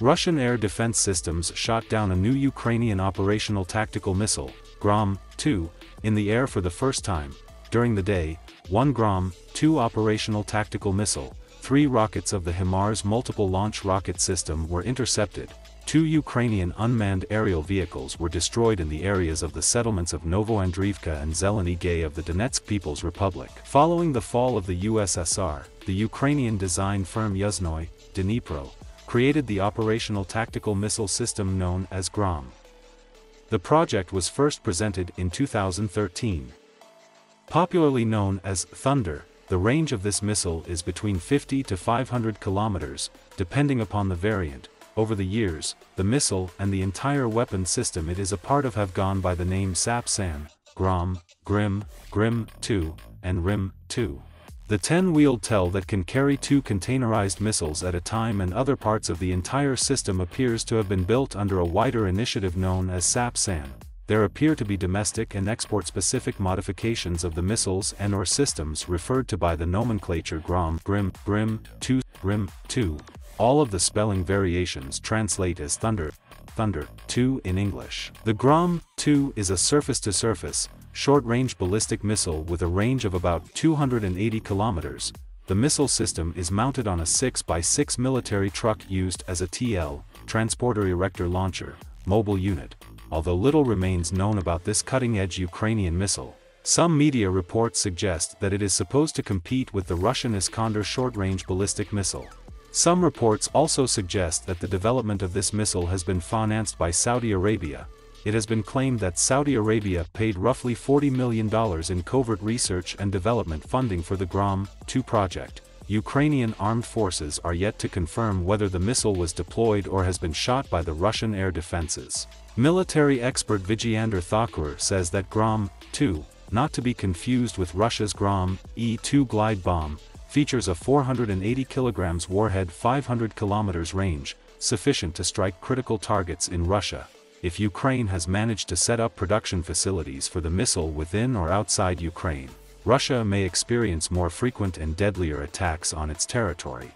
Russian air defense systems shot down a new Ukrainian operational tactical missile, Grom-2, in the air for the first time. During the day, one Grom-2 operational tactical missile, three rockets of the HIMARS multiple launch rocket system were intercepted, two Ukrainian unmanned aerial vehicles were destroyed in the areas of the settlements of Novoandriivka and Zeleny Gay of the Donetsk People's Republic. Following the fall of the USSR, the Ukrainian design firm Yuzhnoye, Dnipro, created the operational tactical missile system known as GROM. The project was first presented in 2013. Popularly known as Thunder, the range of this missile is between 50 to 500 kilometers, depending upon the variant. Over the years, the missile and the entire weapon system it is a part of have gone by the name Sapsan, Grom, Grim, Grim 2, and Rim 2. The 10-wheeled TEL that can carry two containerized missiles at a time and other parts of the entire system appears to have been built under a wider initiative known as SAPSAN. There appear to be domestic and export-specific modifications of the missiles and or systems referred to by the nomenclature GROM, GRIM, GRIM, 2, GRIM, 2. All of the spelling variations translate as Thunder, Thunder, 2 in English. The GROM, 2 is a surface-to-surface, short-range ballistic missile with a range of about 280 kilometers. The missile system is mounted on a 6x6 military truck used as a TEL, Transporter Erector Launcher, mobile unit, although little remains known about this cutting-edge Ukrainian missile. Some media reports suggest that it is supposed to compete with the Russian Iskander short-range ballistic missile. Some reports also suggest that the development of this missile has been financed by Saudi Arabia, it has been claimed that Saudi Arabia paid roughly $40 million in covert research and development funding for the Grom-2 project. Ukrainian armed forces are yet to confirm whether the missile was deployed or has been shot by the Russian air defenses. Military expert Vijainder Thakur says that Grom-2, not to be confused with Russia's Grom-E2 glide bomb, features a 480 kg warhead 500 km range, sufficient to strike critical targets in Russia if Ukraine has managed to set up production facilities for the missile within or outside Ukraine, Russia may experience more frequent and deadlier attacks on its territory.